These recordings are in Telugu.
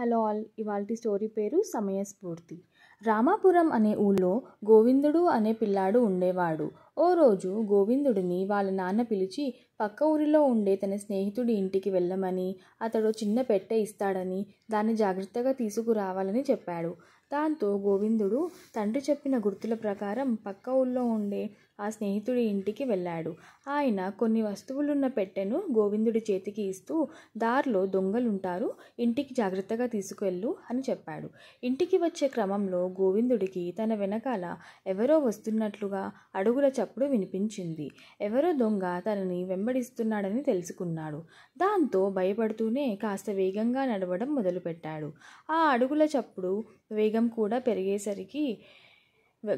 హలో ఆల్ ఇవాల్టి స్టోరీ పేరు సమయస్ఫూర్తి. రామాపురం అనే ఊళ్ళో గోవిందుడు అనే పిల్లాడు ఉండేవాడు. ఓ రోజు గోవిందుడిని వాళ్ళ నాన్న పిలిచి పక్క ఊరిలో ఉండే తన స్నేహితుడి ఇంటికి వెళ్ళమని అతడు చిన్న పెట్టె ఇస్తాడని దాన్ని జాగ్రత్తగా తీసుకురావాలని చెప్పాడు. దాంతో గోవిందుడు తండ్రి చెప్పిన గుర్తుల ప్రకారం పక్క ఊళ్ళో ఉండే ఆ స్నేహితుడి ఇంటికి వెళ్ళాడు. ఆయన కొన్ని వస్తువులున్న పెట్టెను గోవిందుడి చేతికి ఇస్తూ దారిలో దొంగలుంటారు ఇంటికి జాగ్రత్తగా తీసుకువెళ్ళు అని చెప్పాడు. ఇంటికి వచ్చే క్రమంలో గోవిందుడికి తన వెనకాల ఎవరో వస్తున్నట్లుగా అడుగుల చప్పుడు వినిపించింది. ఎవరో దొంగ తనని వెంబడిస్తున్నాడని తెలుసుకున్నాడు. దాంతో భయపడుతూనే కాస్త వేగంగా నడవడం మొదలుపెట్టాడు. ఆ అడుగుల చప్పుడు వేగం కూడా పెరిగేసరికి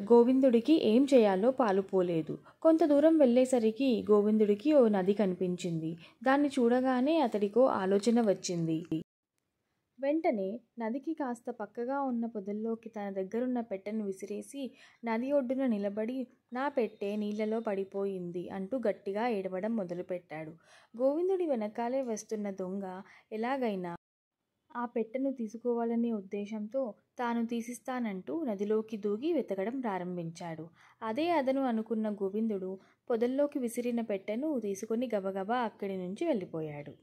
గోవిందుడికి ఏం చేయాలో పాలుపోలేదు కొంత దూరం వెళ్ళేసరికి గోవిందుడికి ఓ నది కనిపించింది. దాన్ని చూడగానే అతడికో ఆలోచన వచ్చింది. వెంటనే నదికి కాస్త పక్కగా ఉన్న పొదల్లోకి తన దగ్గరున్న పెట్టెను విసిరేసి నది ఒడ్డున నిలబడి నా పెట్టె నీళ్ళలో పడిపోయింది అంటూ గట్టిగా ఏడవడం మొదలుపెట్టాడు. గోవిందుడి వెనకాలే వస్తున్న దొంగ ఎలాగైనా ఆ పెట్టెను తీసుకోవాలనే ఉద్దేశంతో తాను తీసిస్తానంటూ నదిలోకి దూకి వెతకడం ప్రారంభించాడు. అదే అదను అనుకున్న గోవిందుడు పొదల్లోకి విసిరిన పెట్టెను తీసుకుని గబగబా అక్కడి నుంచి వెళ్ళిపోయాడు.